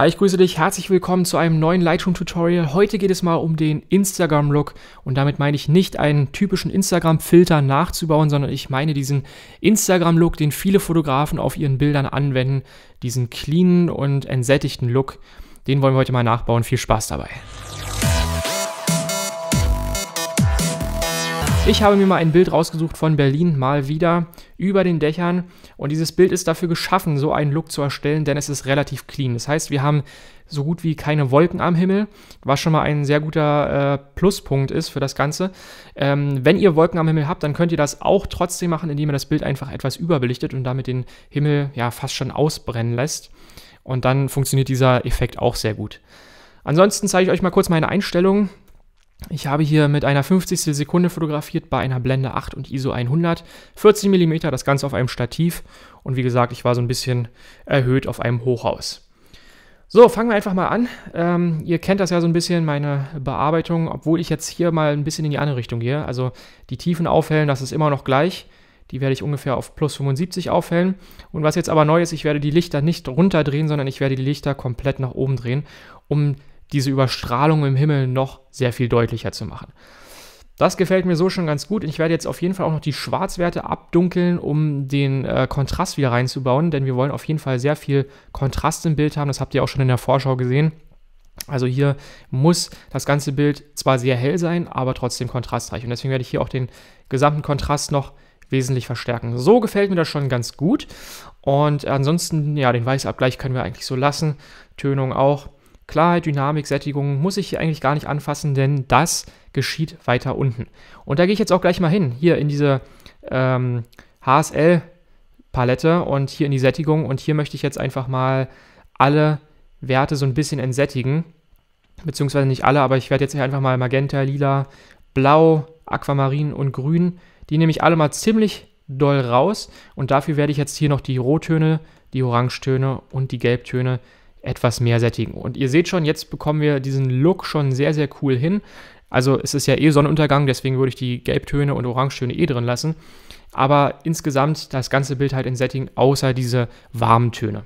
Hi, ich grüße dich. Herzlich willkommen zu einem neuen Lightroom-Tutorial. Heute geht es mal um den Instagram-Look und damit meine ich nicht einen typischen Instagram-Filter nachzubauen, sondern ich meine diesen Instagram-Look, den viele Fotografen auf ihren Bildern anwenden, diesen cleanen und entsättigten Look. Den wollen wir heute mal nachbauen. Viel Spaß dabei. Ich habe mir mal ein Bild rausgesucht von Berlin, mal wieder, über den Dächern. Und dieses Bild ist dafür geschaffen, so einen Look zu erstellen, denn es ist relativ clean. Das heißt, wir haben so gut wie keine Wolken am Himmel, was schon mal ein sehr guter äh, Pluspunkt ist für das Ganze. Ähm, wenn ihr Wolken am Himmel habt, dann könnt ihr das auch trotzdem machen, indem ihr das Bild einfach etwas überbelichtet und damit den Himmel ja fast schon ausbrennen lässt. Und dann funktioniert dieser Effekt auch sehr gut. Ansonsten zeige ich euch mal kurz meine Einstellungen. Ich habe hier mit einer 50. Sekunde fotografiert bei einer Blende 8 und ISO 100, 14 mm, das Ganze auf einem Stativ und wie gesagt, ich war so ein bisschen erhöht auf einem Hochhaus. So, fangen wir einfach mal an. Ähm, ihr kennt das ja so ein bisschen, meine Bearbeitung, obwohl ich jetzt hier mal ein bisschen in die andere Richtung gehe. Also die Tiefen aufhellen, das ist immer noch gleich. Die werde ich ungefähr auf plus 75 aufhellen. Und was jetzt aber neu ist, ich werde die Lichter nicht runterdrehen, sondern ich werde die Lichter komplett nach oben drehen, um diese Überstrahlung im Himmel noch sehr viel deutlicher zu machen. Das gefällt mir so schon ganz gut. Ich werde jetzt auf jeden Fall auch noch die Schwarzwerte abdunkeln, um den äh, Kontrast wieder reinzubauen, denn wir wollen auf jeden Fall sehr viel Kontrast im Bild haben. Das habt ihr auch schon in der Vorschau gesehen. Also hier muss das ganze Bild zwar sehr hell sein, aber trotzdem kontrastreich. Und deswegen werde ich hier auch den gesamten Kontrast noch wesentlich verstärken. So gefällt mir das schon ganz gut. Und ansonsten, ja, den Weißabgleich können wir eigentlich so lassen. Tönung auch. Klarheit, Dynamik, Sättigung muss ich hier eigentlich gar nicht anfassen, denn das geschieht weiter unten. Und da gehe ich jetzt auch gleich mal hin, hier in diese ähm, HSL-Palette und hier in die Sättigung. Und hier möchte ich jetzt einfach mal alle Werte so ein bisschen entsättigen. Beziehungsweise nicht alle, aber ich werde jetzt hier einfach mal Magenta, Lila, Blau, Aquamarin und Grün. Die nehme ich alle mal ziemlich doll raus. Und dafür werde ich jetzt hier noch die Rottöne, die Orangetöne und die Gelbtöne etwas mehr sättigen. Und ihr seht schon, jetzt bekommen wir diesen Look schon sehr, sehr cool hin. Also es ist ja eh Sonnenuntergang, deswegen würde ich die Gelbtöne und Orangetöne eh drin lassen. Aber insgesamt das ganze Bild halt in Setting, außer diese warmen Töne.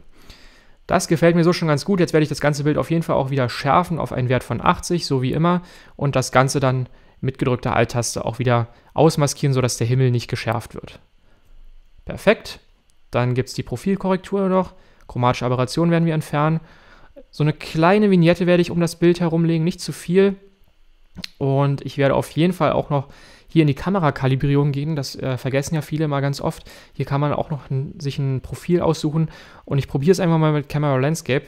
Das gefällt mir so schon ganz gut. Jetzt werde ich das ganze Bild auf jeden Fall auch wieder schärfen auf einen Wert von 80, so wie immer. Und das Ganze dann mit gedrückter Alt-Taste auch wieder ausmaskieren, sodass der Himmel nicht geschärft wird. Perfekt. Dann gibt es die Profilkorrektur noch. Chromatische Aberration werden wir entfernen. So eine kleine Vignette werde ich um das Bild herumlegen, nicht zu viel. Und ich werde auf jeden Fall auch noch hier in die Kamerakalibrierung gehen. Das äh, vergessen ja viele mal ganz oft. Hier kann man auch noch ein, sich ein Profil aussuchen. Und ich probiere es einfach mal mit Camera Landscape.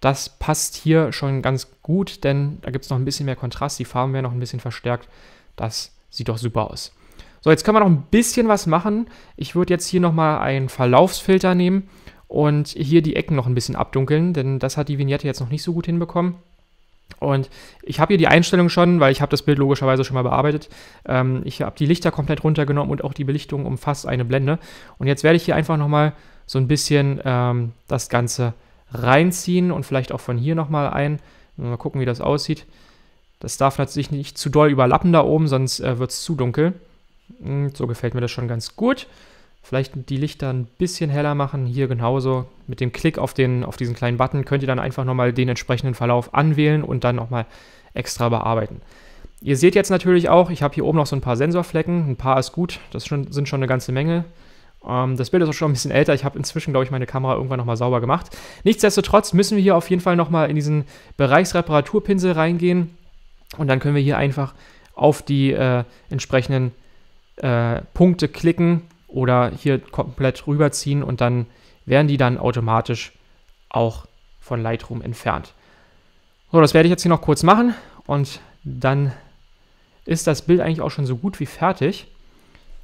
Das passt hier schon ganz gut, denn da gibt es noch ein bisschen mehr Kontrast. Die Farben werden noch ein bisschen verstärkt. Das sieht doch super aus. So, jetzt können wir noch ein bisschen was machen. Ich würde jetzt hier nochmal einen Verlaufsfilter nehmen und hier die Ecken noch ein bisschen abdunkeln, denn das hat die Vignette jetzt noch nicht so gut hinbekommen. Und ich habe hier die Einstellung schon, weil ich habe das Bild logischerweise schon mal bearbeitet. Ähm, ich habe die Lichter komplett runtergenommen und auch die Belichtung um fast eine Blende. Und jetzt werde ich hier einfach nochmal so ein bisschen ähm, das Ganze reinziehen und vielleicht auch von hier nochmal ein. Mal gucken, wie das aussieht. Das darf natürlich nicht zu doll überlappen da oben, sonst äh, wird es zu dunkel. Hm, so gefällt mir das schon ganz gut. Vielleicht die Lichter ein bisschen heller machen. Hier genauso. Mit dem Klick auf, den, auf diesen kleinen Button könnt ihr dann einfach nochmal den entsprechenden Verlauf anwählen und dann nochmal extra bearbeiten. Ihr seht jetzt natürlich auch, ich habe hier oben noch so ein paar Sensorflecken. Ein paar ist gut, das schon, sind schon eine ganze Menge. Ähm, das Bild ist auch schon ein bisschen älter. Ich habe inzwischen, glaube ich, meine Kamera irgendwann nochmal sauber gemacht. Nichtsdestotrotz müssen wir hier auf jeden Fall nochmal in diesen Bereichsreparaturpinsel reingehen. Und dann können wir hier einfach auf die äh, entsprechenden äh, Punkte klicken oder hier komplett rüberziehen und dann werden die dann automatisch auch von Lightroom entfernt. So, das werde ich jetzt hier noch kurz machen und dann ist das Bild eigentlich auch schon so gut wie fertig.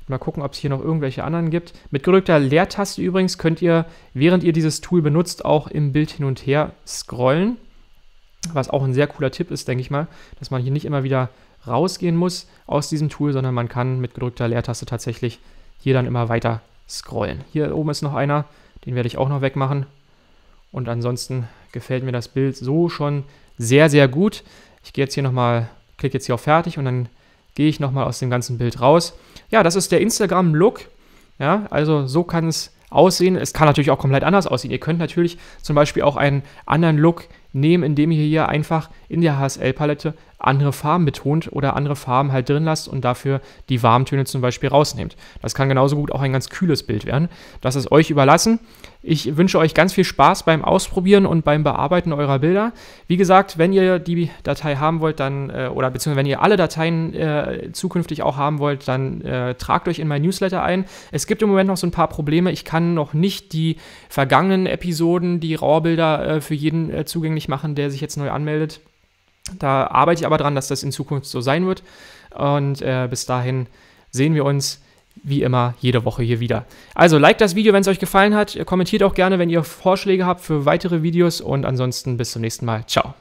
Mal gucken, ob es hier noch irgendwelche anderen gibt. Mit gedrückter Leertaste übrigens könnt ihr, während ihr dieses Tool benutzt, auch im Bild hin und her scrollen. Was auch ein sehr cooler Tipp ist, denke ich mal, dass man hier nicht immer wieder rausgehen muss aus diesem Tool, sondern man kann mit gedrückter Leertaste tatsächlich hier dann immer weiter scrollen. Hier oben ist noch einer, den werde ich auch noch wegmachen. Und ansonsten gefällt mir das Bild so schon sehr, sehr gut. Ich gehe jetzt hier nochmal, klicke jetzt hier auf Fertig und dann gehe ich nochmal aus dem ganzen Bild raus. Ja, das ist der Instagram-Look. Ja, also so kann es aussehen. Es kann natürlich auch komplett anders aussehen. Ihr könnt natürlich zum Beispiel auch einen anderen Look nehmen, indem ihr hier einfach in der HSL-Palette andere Farben betont oder andere Farben halt drin lasst und dafür die Warmtöne zum Beispiel rausnehmt. Das kann genauso gut auch ein ganz kühles Bild werden. Das ist euch überlassen. Ich wünsche euch ganz viel Spaß beim Ausprobieren und beim Bearbeiten eurer Bilder. Wie gesagt, wenn ihr die Datei haben wollt, dann, äh, oder beziehungsweise wenn ihr alle Dateien äh, zukünftig auch haben wollt, dann äh, tragt euch in mein Newsletter ein. Es gibt im Moment noch so ein paar Probleme. Ich kann noch nicht die vergangenen Episoden, die RAW-Bilder äh, für jeden äh, zugänglich machen, der sich jetzt neu anmeldet. Da arbeite ich aber dran, dass das in Zukunft so sein wird. Und äh, bis dahin sehen wir uns wie immer jede Woche hier wieder. Also liked das Video, wenn es euch gefallen hat. Kommentiert auch gerne, wenn ihr Vorschläge habt für weitere Videos. Und ansonsten bis zum nächsten Mal. Ciao.